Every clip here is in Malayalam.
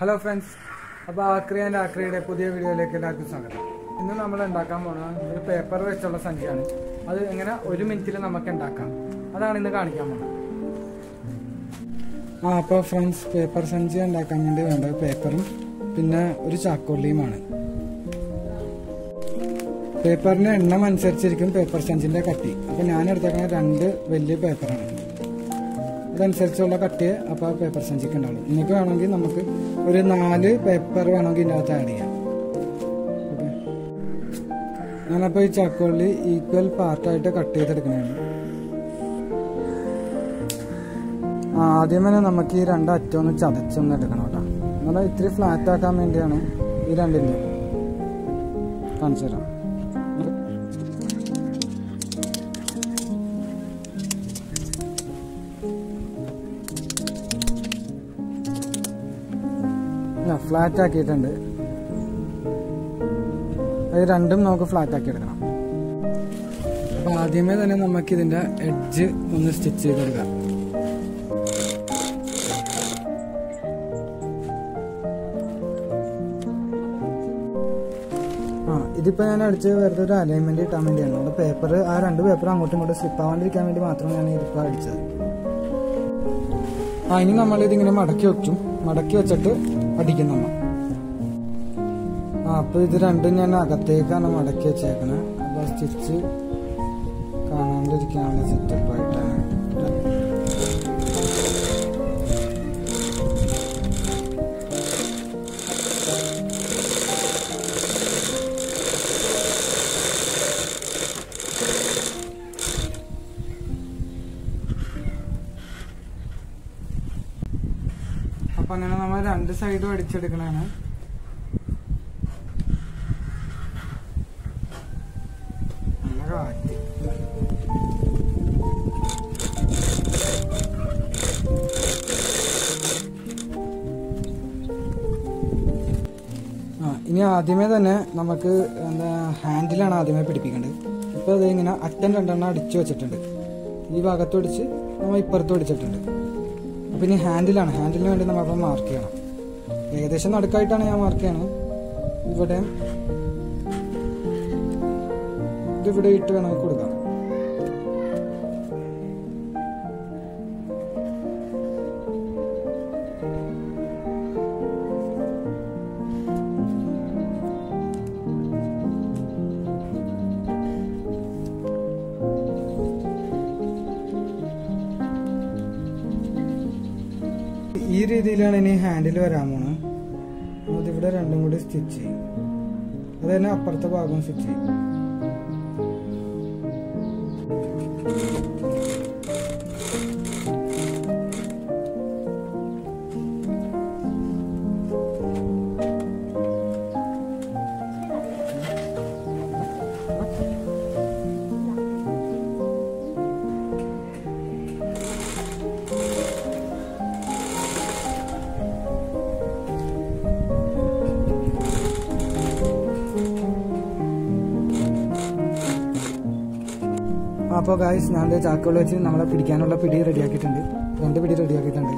ഹലോ ഫ്രണ്ട്സ് അപ്പോൾ ആക്രി ആൻഡ് ആക്രിയുടെ പുതിയ വീഡിയോയിലേക്ക് എല്ലാവർക്കും സ്വാഗതം. ഇന്ന് നമ്മൾ ഉണ്ടാക്കാൻ പോകുന്നത് ഒരു പേപ്പർ വെച്ചുള്ള സഞ്ചിയാണ് അത് എങ്ങനെ ഒരു മിനിറ്റിൽ നമുക്ക് ഉണ്ടാക്കാം. അതാണ് ഇന്ന് കാണിക്കാൻ പോകുന്നത് ആ അപ്പോൾ ഫ്രണ്ട്സ് പേപ്പർ സഞ്ചി ഉണ്ടാക്കാൻ വേണ്ടി വേണ്ടത് പേപ്പറും പിന്നെ ഒരു ചാക്കോളിയുമാണ്. പേപ്പറിന്റെ എണ്ണം അനുസരിച്ചിരിക്കും പേപ്പർ സഞ്ചിന്റെ കട്ടി. അപ്പോൾ ഞാൻ എടുത്തേക്കുന്ന രണ്ട് വലിയ പേപ്പറാണ് അതനുസരിച്ചുള്ള കട്ടിയെ അപ്പോൾ പേപ്പർ സഞ്ചിക്ക് ഉണ്ടാവും നിങ്ങൾക്ക് വേണമെങ്കിൽ നമുക്ക് ഒരു നാല് പേപ്പർ വേണമെങ്കിൽ ഇതിനകത്ത് ആഡ് ചെയ്യാം. ഓക്കെ. ഞാനപ്പോൾ ഈ ചാക്കോളി ഈക്വൽ പാർട്ടായിട്ട് കട്ട് ചെയ്തെടുക്കുന്നതാണ് ആ, ആദ്യം തന്നെ നമുക്ക് ഈ രണ്ട് അറ്റം ഒന്ന് ചതച്ചൊന്ന് എടുക്കണം കേട്ടോ. എന്നാൽ ഇത്തിരി ഫ്ലാറ്റ് ആക്കാൻ വേണ്ടിയാണ് ഈ രണ്ടിന്റെ കാണിച്ചു തരാം ഫ്ലാറ്റ് ആക്കിയിട്ടുണ്ട്. അത് രണ്ടും നമുക്ക് ഫ്ലാറ്റ് ആക്കി എടുക്കണം. അപ്പൊ ആദ്യമേ തന്നെ നമുക്ക് ഇതിന്റെ എഡ്ജ് ഒന്ന് സ്റ്റിച്ച് ചെയ്തെടുക്കാം ആ ഇതിപ്പോ ഞാൻ അടിച്ച് വെറുതെ ഒരു അലൈൻമെന്റ് കിട്ടാൻ വേണ്ടിയാണ്. പേപ്പർ ആ രണ്ട് പേപ്പർ അങ്ങോട്ടും ഇങ്ങോട്ടും സ്ലിപ്പ് ആവാണ്ടിരിക്കാൻ വേണ്ടി മാത്രമാണ് ഞാൻ ഇതിപ്പോ അടിച്ചത്. ഇനി നമ്മൾ ഇതിങ്ങനെ മടക്കി വെക്കും. മടക്കി വെച്ചിട്ട് അടിക്കും നമ്മൾ ആ അപ്പൊ ഇത് രണ്ടും ഞാൻ അകത്തേക്കാണ് മടക്കി വെച്ചേക്കണേ. അപ്പൊ സ്റ്റിച്ച് കാണാണ്ടിരിക്കാനുള്ള സെറ്റപ്പ് അപ്പൊ അങ്ങനെ നമ്മൾ രണ്ട് സൈഡും അടിച്ചെടുക്കണാണ് ഇനി ആദ്യമേ തന്നെ നമുക്ക് എന്താ ഹാൻഡിലാണ് ആദ്യമേ പിടിപ്പിക്കേണ്ടത്. ഇപ്പോൾ അതിങ്ങനെ അറ്റൻ അറ്റം രണ്ടെണ്ണം അടിച്ചു വെച്ചിട്ടുണ്ട്. ഈ ഭാഗത്തും അടിച്ച് നമ്മൾ ഇപ്പുറത്തും അടിച്ചിട്ടുണ്ട്. ഇനി ഹാൻഡിലാണ് ഹാൻഡിലിന് വേണ്ടി നമ്മൾ അപ്പം മാർക്ക് ചെയ്യണം. ഏകദേശം നടുക്കായിട്ടാണ് ഞാൻ മാർക്ക് ചെയ്യണത് ഇവിടെ ഇതിവിടെ ഇട്ട് വേണമെങ്കിൽ കൊടുക്കാം. ഈ രീതിയിലാണ് ഇനി ഹാൻഡിൽ വരാൻ പോണത് അതിവിടെ രണ്ടും കൂടി സ്റ്റിച്ച് ചെയ്യും. അത് തന്നെ അപ്പുറത്തെ ഭാഗം സ്റ്റിച്ച് ചെയ്യും. അപ്പോൾ ഗായ്സ് ഞാൻ ദേ ചാക്കുകൾ വെച്ച് നമ്മളെ പിടിക്കാനുള്ള പിടി റെഡിയാക്കിയിട്ടുണ്ട് രണ്ട് പിടി റെഡിയാക്കിയിട്ടുണ്ട്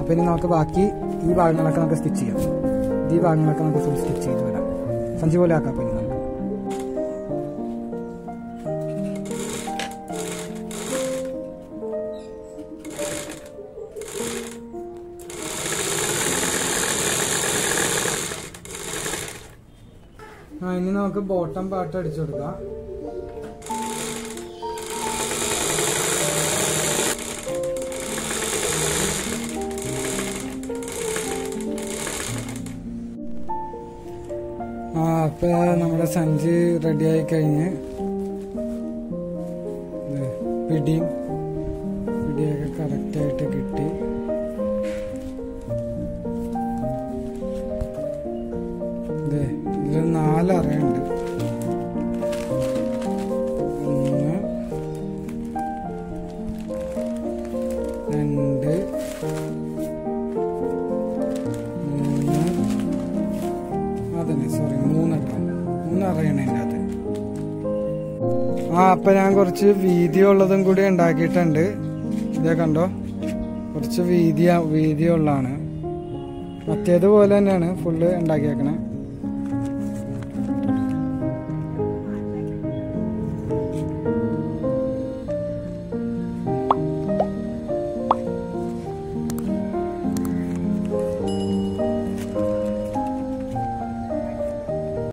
അപ്പോൾ ഇനി നമുക്ക് ബാക്കി ഈ ഭാഗങ്ങളൊക്കെ നമുക്ക് സ്റ്റിച്ച് ചെയ്യാം. ഈ ഭാഗങ്ങളൊക്കെ നമുക്ക് ഫുൾ സ്റ്റിച്ച് ചെയ്ത് വരാം. സഞ്ചി പോലെ ആക്കാം അപ്പോൾ നമുക്ക്. ഇനി നമുക്ക് ബോട്ടം പാട്ട് അടിച്ചു കൊടുക്കാം. അപ്പൊ നമ്മുടെ സഞ്ചി റെഡി ആയി കഴിഞ്ഞ്. പിടിയും പിടിയൊക്കെ കറക്റ്റായിട്ട് കിട്ടി. മൂന്നറിയണ അതിന്റെ അകത്ത് ആ അപ്പൊ ഞാൻ കുറച്ച് വീതിയുള്ളതും കൂടി ഉണ്ടാക്കിയിട്ടുണ്ട്. ഇതേ കണ്ടോ? കുറച്ച് വീതി വീതിയുള്ളതാണ്. മറ്റേതുപോലെ തന്നെയാണ് ഫുള്ള് ഉണ്ടാക്കിയേക്കണേ.